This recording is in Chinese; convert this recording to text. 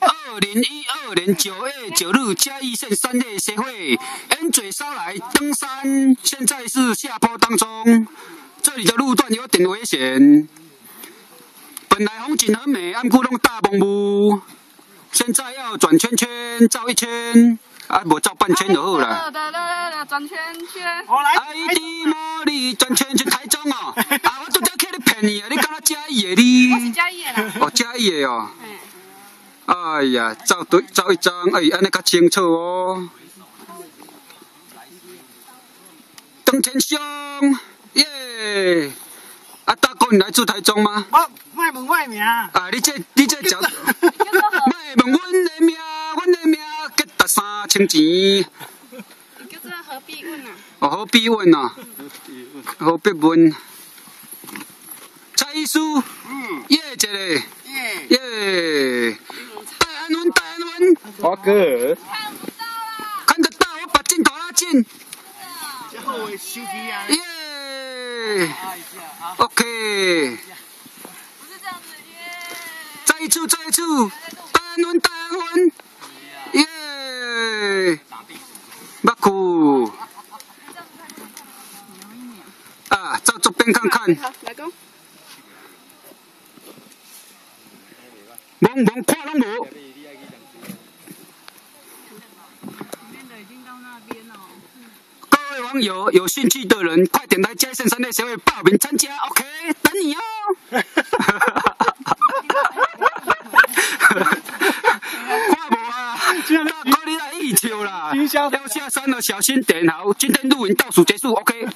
二零一二年九月九日，嘉义县山岳协会沿嘴烧来登山，现在是下坡当中，这里的路段有点危险。本来风景很美，暗窟弄大蒙雾，现在要转圈圈，绕一圈，啊，无绕半圈就好了。转圈圈，我来。爱的魔力转圈圈，台中哦，啊，我都在客你骗你啊，你敢若嘉义的你？我是嘉义的啦。哦，嘉义的哦。嘿哎呀，照对照一张，哎，安尼较清楚哦。登天兄，耶！啊，大哥，你来自台中吗？我卖问我的名。啊，你这你这叫，卖问阮的名，阮的名结达三千钱。叫做何必问啊？哦，好必问啊？何必问。蔡医师，嗯，耶，一个，耶。耶！戴安文，戴安文。我哥。看得到，我把镜头拉近。这好的手机啊。耶！OK，不是这样子耶。再一次，再一次，大安文，大安文，耶！马库，啊，照左边看看，好，来讲。蒙蒙看拢无。网友，有兴趣的人，快点来嘉义县山内协会报名参加，OK？等你哦。看无啊？大哥，你来一球啦！要下山了，小心点好。今天录影倒数结束，OK？